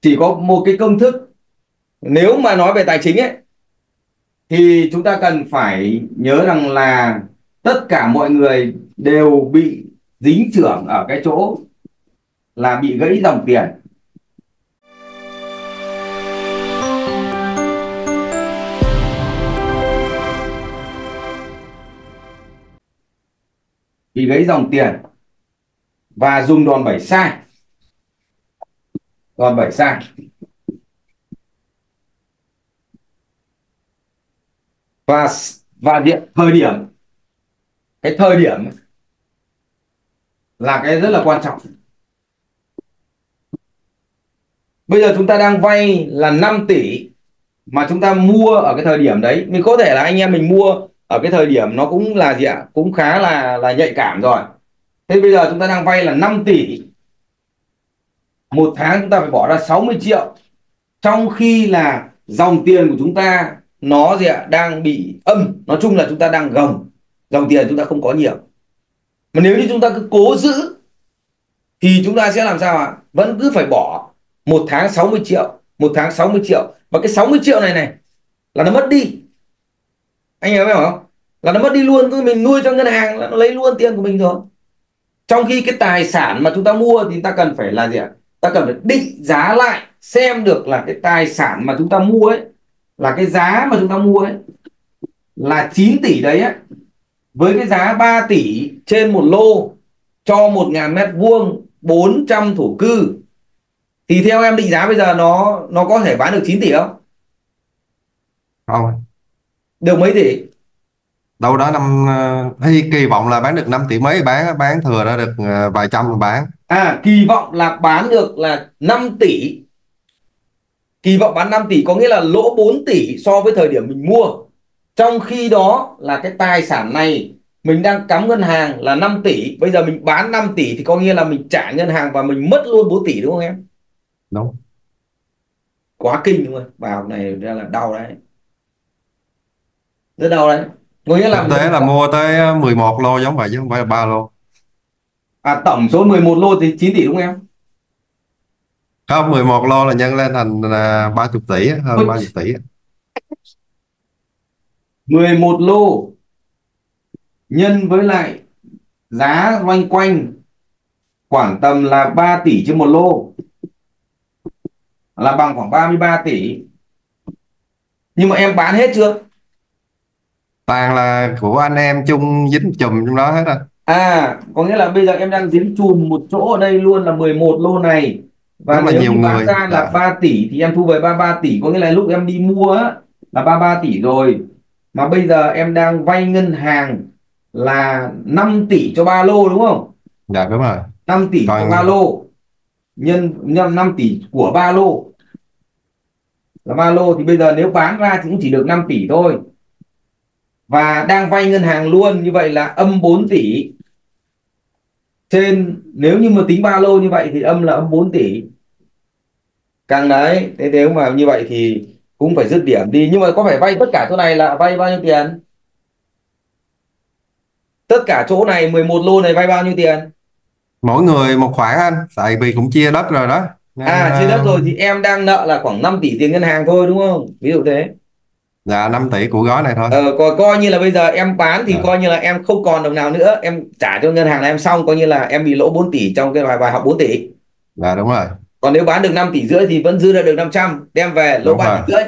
chỉ có một cái công thức. Nếu mà nói về tài chính ấy, thì chúng ta cần phải nhớ rằng là tất cả mọi người đều bị dính trưởng ở cái chỗ là bị gãy dòng tiền. Bị gãy dòng tiền và dùng đòn bẩy sai còn 7 sai. Và và điện, thời điểm. Cái thời điểm là cái rất là quan trọng. Bây giờ chúng ta đang vay là 5 tỷ mà chúng ta mua ở cái thời điểm đấy. Mình có thể là anh em mình mua ở cái thời điểm nó cũng là gì ạ? Cũng khá là là nhạy cảm rồi. Thế bây giờ chúng ta đang vay là 5 tỷ một tháng chúng ta phải bỏ ra 60 triệu. Trong khi là dòng tiền của chúng ta, nó gì ạ, đang bị âm. Nói chung là chúng ta đang gồng. Dòng tiền chúng ta không có nhiều. Mà nếu như chúng ta cứ cố giữ, thì chúng ta sẽ làm sao ạ? Vẫn cứ phải bỏ một tháng 60 triệu, một tháng 60 triệu. Và cái 60 triệu này này, là nó mất đi. Anh hiểu không? Là nó mất đi luôn, cứ mình nuôi cho ngân hàng là nó lấy luôn tiền của mình rồi trong khi cái tài sản mà chúng ta mua thì ta cần phải là gì ạ? Ta cần phải định giá lại xem được là cái tài sản mà chúng ta mua ấy là cái giá mà chúng ta mua ấy là 9 tỷ đấy ấy, với cái giá 3 tỷ trên một lô cho một ngàn mét vuông 400 thổ cư thì theo em định giá bây giờ nó nó có thể bán được 9 tỷ không? Không. Được mấy tỷ? Đâu đó năm hay kỳ vọng là bán được 5 tỷ mấy bán bán thừa ra được ờ, vài trăm bán. À kỳ vọng là bán được là 5 tỷ. Kỳ vọng bán 5 tỷ có nghĩa là lỗ 4 tỷ so với thời điểm mình mua. Trong khi đó là cái tài sản này mình đang cắm ngân hàng là 5 tỷ, bây giờ mình bán 5 tỷ thì có nghĩa là mình trả ngân hàng và mình mất luôn 4 tỷ đúng không em? Đúng. Quá kinh đúng không? Vào này ra là đau đấy. Rất đau đấy. Có nghĩa là Thực tế là mua tới 11 lô giống vậy chứ không phải là 3 lô. À tổng số 11 lô thì 9 tỷ đúng không em? Không, 11 lô là nhân lên thành là 30 tỷ, hơn Ôi. 30 tỷ. 11 lô nhân với lại giá loanh quanh khoảng tầm là 3 tỷ trên một lô là bằng khoảng 33 tỷ. Nhưng mà em bán hết chưa? Toàn là của anh em chung dính chùm trong đó hết á. À, có nghĩa là bây giờ em đang dính chùm một chỗ ở đây luôn là 11 lô này. Và Rất là nếu nhiều như bán người. ra là Dạ. 3 tỷ thì em thu về 33 tỷ, có nghĩa là lúc em đi mua á là 33 tỷ rồi. Mà bây giờ em đang vay ngân hàng là 5 tỷ cho ba lô đúng không? Dạ đúng rồi. 5 tỷ Còn- của ba lô nhân nhân 5 tỷ của ba lô là ba lô thì bây giờ nếu bán ra thì cũng chỉ được 5 tỷ thôi và đang vay ngân hàng luôn như vậy là âm 4 tỷ trên nếu như mà tính ba lô như vậy thì âm là âm 4 tỷ càng đấy thế nếu mà như vậy thì cũng phải dứt điểm đi nhưng mà có phải vay tất cả chỗ này là vay bao nhiêu tiền tất cả chỗ này 11 lô này vay bao nhiêu tiền Mỗi người một khoản anh, tại vì cũng chia đất rồi đó. Nên, À trên đất rồi thì em đang nợ là khoảng 5 tỷ tiền ngân hàng thôi đúng không? Ví dụ thế. Dạ 5 tỷ của gói này thôi. Ờ, coi, coi như là bây giờ em bán thì Dạ. coi như là em không còn đồng nào nữa, em trả cho ngân hàng là em xong, coi như là em bị lỗ 4 tỷ trong cái bài bài học 4 tỷ. Dạ đúng rồi. Còn nếu bán được 5 tỷ rưỡi thì vẫn dư ra được 500, đem về lỗ Đúng 3 rồi. tỷ rưỡi.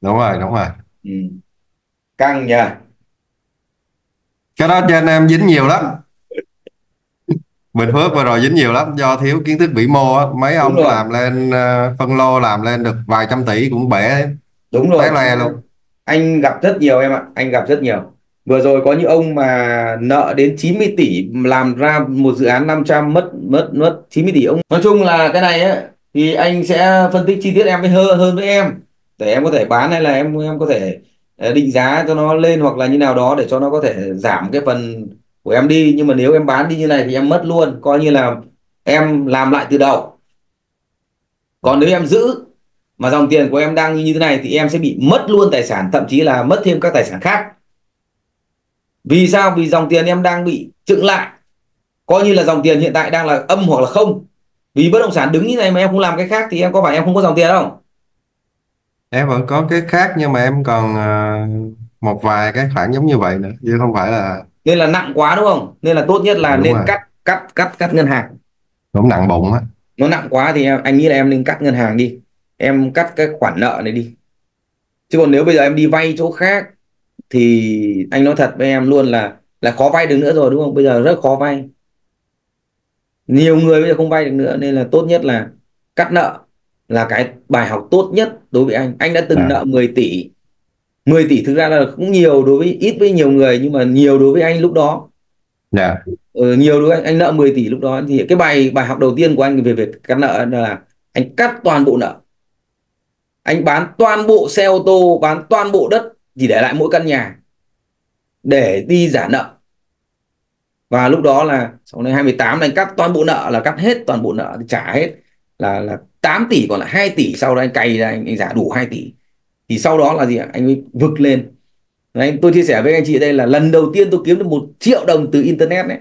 Đúng rồi, đúng rồi. Ừ. Căng nhỉ. Cái đó trên em dính nhiều lắm. Bình Phước vừa rồi dính nhiều lắm do thiếu kiến thức vĩ mô á. Mấy ông rồi. làm lên ờ, phân lô làm lên được vài trăm tỷ cũng bể Đúng rồi. té le luôn. Anh gặp rất nhiều em ạ, anh gặp rất nhiều. Vừa rồi có những ông mà nợ đến 90 tỷ làm ra một dự án 500 mất mất mất 90 tỷ ông. Nói chung là cái này ấy, thì anh sẽ phân tích chi tiết em với hơn hơn với em để em có thể bán hay là em em có thể ờ, định giá cho nó lên hoặc là như nào đó để cho nó có thể giảm cái phần của em đi nhưng mà nếu em bán đi như này thì em mất luôn coi như là em làm lại từ đầu còn nếu em giữ mà dòng tiền của em đang như thế này thì em sẽ bị mất luôn tài sản thậm chí là mất thêm các tài sản khác. Vì sao? Vì dòng tiền em đang bị chững lại. Coi như là dòng tiền hiện tại đang là âm hoặc là không. Vì bất động sản đứng như này mà em không làm cái khác thì em có phải em không có dòng tiền không? Em vẫn có cái khác nhưng mà em còn à, một vài cái khoản giống như vậy nữa chứ không phải là nên là nặng quá đúng không? Nên là tốt nhất là đúng nên rồi. cắt cắt cắt cắt ngân hàng. Cũng nặng bụng á. Nó nặng quá thì em, anh nghĩ là em nên cắt ngân hàng đi em cắt cái khoản nợ này đi. Chứ còn nếu bây giờ em đi vay chỗ khác thì anh nói thật với em luôn là là khó vay được nữa rồi đúng không? Bây giờ rất khó vay. Nhiều người bây giờ không vay được nữa nên là tốt nhất là cắt nợ là cái bài học tốt nhất đối với anh. Anh đã từng à, nợ 10 tỷ. 10 tỷ thực ra là cũng nhiều đối với ít với nhiều người nhưng mà nhiều đối với anh lúc đó. Dạ. Ừ, nhiều đối với anh anh nợ 10 tỷ lúc đó. Thì cái bài bài học đầu tiên của anh về việc cắt nợ là anh cắt toàn bộ nợ anh bán toàn bộ xe ô tô bán toàn bộ đất chỉ để lại mỗi căn nhà để đi giả nợ. Và lúc đó là sau này 2018 anh cắt toàn bộ nợ là cắt hết toàn bộ nợ trả hết là là 8 tỷ còn lại 2 tỷ sau đó anh cày ra anh, anh giả đủ 2 tỷ. Thì sau đó là gì ạ? Anh mới vực lên. Đấy, tôi chia sẻ với anh chị đây là lần đầu tiên tôi kiếm được một triệu đồng từ internet đấy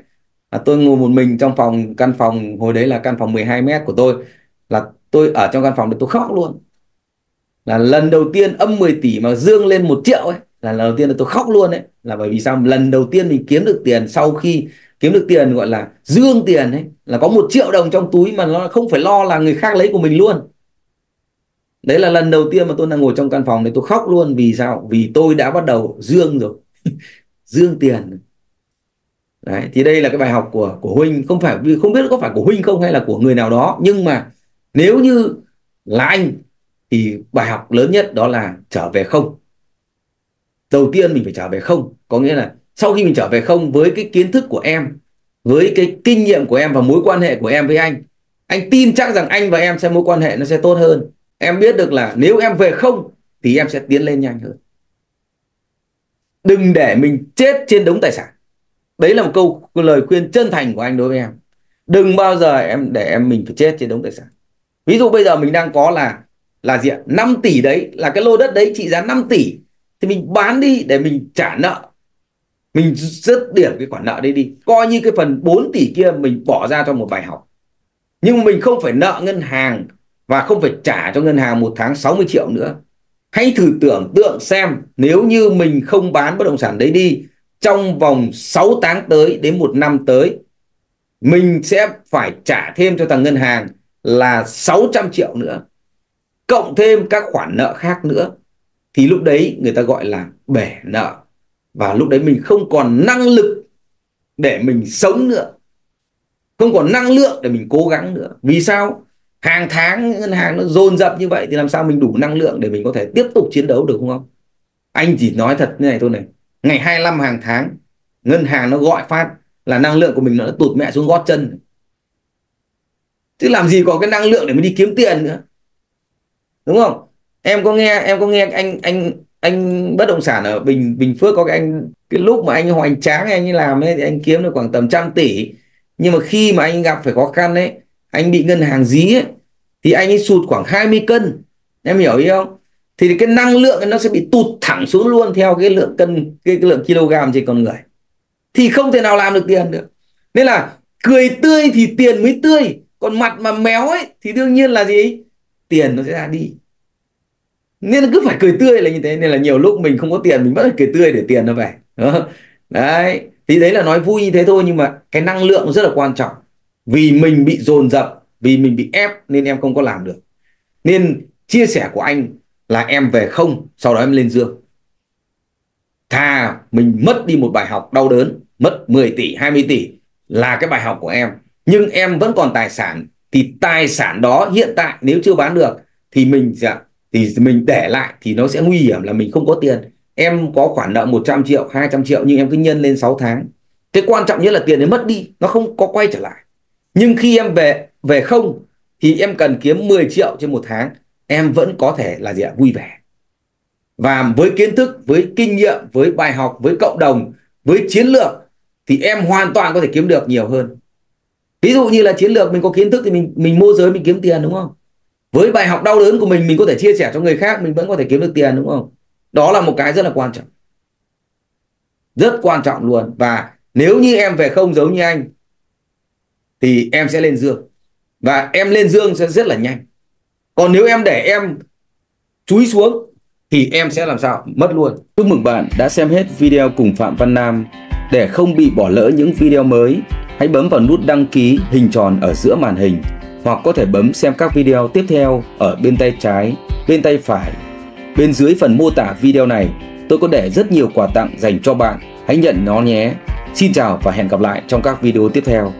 là tôi ngồi một mình trong phòng căn phòng hồi đấy là căn phòng 12 mét của tôi. Là tôi ở trong căn phòng đấy tôi khóc luôn là lần đầu tiên âm 10 tỷ mà dương lên một triệu ấy, là lần đầu tiên là tôi khóc luôn đấy là bởi vì sao? Lần đầu tiên mình kiếm được tiền sau khi kiếm được tiền, gọi là dương tiền ấy, là có một triệu đồng trong túi mà nó không phải lo là người khác lấy của mình luôn. Đấy là lần đầu tiên mà tôi đang ngồi trong căn phòng đấy tôi khóc luôn. Vì sao? Vì tôi đã bắt đầu dương rồi. Dương tiền đấy, thì đây là cái bài học của của huynh. Không phải, không biết có phải của huynh không hay là của người nào đó, nhưng mà nếu như là anh thì bài học lớn nhất đó là trở về không. Đầu tiên mình phải trở về không, có nghĩa là sau khi mình trở về không với cái kiến thức của em, với cái kinh nghiệm của em và mối quan hệ của em với anh anh tin chắc rằng anh và em sẽ mối quan hệ nó sẽ tốt hơn. Em biết được là nếu em về không thì em sẽ tiến lên nhanh hơn. Đừng để mình chết trên đống tài sản. Đấy là một câu lời khuyên chân thành của anh đối với em. Đừng bao giờ em để em mình phải chết trên đống tài sản. Ví dụ bây giờ mình đang có là là gì ạ? 5 tỷ đấy, là cái lô đất đấy trị giá 5 tỷ. Thì mình bán đi để mình trả nợ. Mình dứt điểm cái khoản nợ đấy đi. Coi như cái phần 4 tỷ kia mình bỏ ra cho một bài học. Nhưng mình không phải nợ ngân hàng và không phải trả cho ngân hàng một tháng 60 triệu nữa. Hãy thử tưởng tượng xem, nếu như mình không bán bất động sản đấy đi, trong vòng 6 tháng tới đến một năm tới, mình sẽ phải trả thêm cho thằng ngân hàng là 600 triệu nữa cộng thêm các khoản nợ khác nữa, thì lúc đấy người ta gọi là bể nợ. Và lúc đấy mình không còn năng lực để mình sống nữa. Không còn năng lượng để mình cố gắng nữa. Vì sao? Hàng tháng ngân hàng nó dồn dập như vậy thì làm sao mình đủ năng lượng để mình có thể tiếp tục chiến đấu được không không? Anh chỉ nói thật như này thôi này. Ngày 25 hàng tháng, ngân hàng nó gọi phát là năng lượng của mình nó đã tụt mẹ xuống gót chân. Chứ làm gì có cái năng lượng để mình đi kiếm tiền nữa đúng không? Em có nghe em có nghe anh anh anh bất động sản ở Bình Bình Phước có cái anh cái lúc mà anh hoành tráng anh ấy làm ấy thì anh kiếm được khoảng tầm trăm tỷ. Nhưng mà khi mà anh gặp phải khó khăn ấy anh bị ngân hàng dí ấy thì anh ấy sụt khoảng 20 cân. Em hiểu ý không? Thì cái năng lượng nó sẽ bị tụt thẳng xuống luôn theo cái lượng cân cái, cái lượng kg trên con người. Thì không thể nào làm được tiền được. Nên là cười tươi thì tiền mới tươi còn mặt mà méo ấy thì đương nhiên là gì? Tiền nó sẽ ra đi nên là cứ phải cười tươi là như thế, nên là nhiều lúc mình không có tiền, mình vẫn phải cười tươi để tiền nó về đấy, thì đấy là nói vui như thế thôi, nhưng mà cái năng lượng rất là quan trọng. Vì mình bị dồn dập, vì mình bị ép nên em không có làm được. Nên chia sẻ của anh là em về không, sau đó em lên dương thà mình mất đi một bài học đau đớn, mất 10 tỷ 20 tỷ là cái bài học của em. Nhưng em vẫn còn tài sản, thì tài sản đó hiện tại nếu chưa bán được thì mình sẽ thì mình để lại thì nó sẽ nguy hiểm là mình không có tiền. Em có khoản nợ 100 triệu 200 triệu nhưng em cứ nhân lên 6 tháng. Cái quan trọng nhất là tiền đấy mất đi, nó không có quay trở lại. Nhưng khi em về về không thì em cần kiếm 10 triệu trên một tháng. Em vẫn có thể là gì ạ? Vui vẻ. Và với kiến thức, với kinh nghiệm, với bài học, với cộng đồng, với chiến lược thì em hoàn toàn có thể kiếm được nhiều hơn. Ví dụ như là chiến lược, mình có kiến thức thì mình mình môi giới, mình kiếm tiền, đúng không? Với bài học đau đớn của mình mình có thể chia sẻ cho người khác, mình vẫn có thể kiếm được tiền, đúng không? Đó là một cái rất là quan trọng. Rất quan trọng luôn. Và nếu như em về không giống như anh, thì em sẽ lên dương. Và em lên dương sẽ rất là nhanh. Còn nếu em để em chúi xuống, thì em sẽ làm sao? Mất luôn. Chúc mừng bạn đã xem hết video cùng Phạm Văn Nam. Để không bị bỏ lỡ những video mới, hãy bấm vào nút đăng ký hình tròn ở giữa màn hình hoặc có thể bấm xem các video tiếp theo ở bên tay trái, bên tay phải. Bên dưới phần mô tả video này, tôi có để rất nhiều quà tặng dành cho bạn. Hãy nhận nó nhé. Xin chào và hẹn gặp lại trong các video tiếp theo.